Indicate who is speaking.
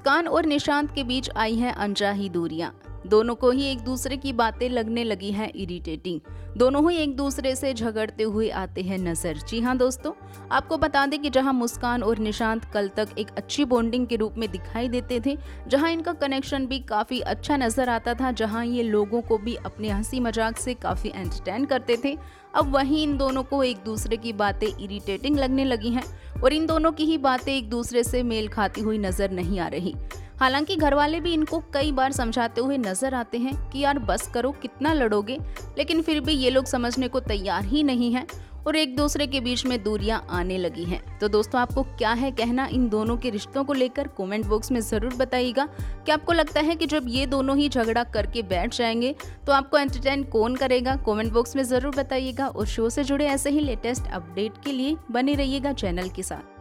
Speaker 1: मुस्कान और निशांत के बीच आई हैं अनचाही दूरियाँ। दोनों को ही एक दूसरे की बातें लगने लगी हैं इरिटेटिंग। दोनों ही एक दूसरे से झगड़ते हुए आते हैं नज़र। जी हाँ दोस्तों, आपको बता दें कि जहाँ मुस्कान और निशांत कल तक एक अच्छी बॉन्डिंग के रूप में दिखाई देते थे, जहाँ इनका कनेक्शन भी काफ़ी अच्छा नज़र आता था, जहाँ ये लोगों को भी अपने हँसी मज़ाक से काफ़ी एंटरटेन करते थे, अब वहीं इन दोनों को एक दूसरे की बातें इरिटेटिंग लगने लगी हैं और इन दोनों की ही बातें एक दूसरे से मेल खाती हुई नज़र नहीं आ रही। हालाँकि घर वाले भी इनको कई बार समझाते हुए नज़र आते हैं कि यार बस करो, कितना लड़ोगे? लेकिन फिर भी ये लोग समझने को तैयार ही नहीं है और एक दूसरे के बीच में दूरियाँ आने लगी हैं। तो दोस्तों, आपको क्या है कहना इन दोनों के रिश्तों को लेकर कमेंट बॉक्स में ज़रूर बताइएगा। कि आपको लगता है कि जब ये दोनों ही झगड़ा करके बैठ जाएँगे तो आपको एंटरटेन कौन करेगा? कमेंट बॉक्स में ज़रूर बताइएगा और शो से जुड़े ऐसे ही लेटेस्ट अपडेट के लिए बने रहिएगा चैनल के साथ।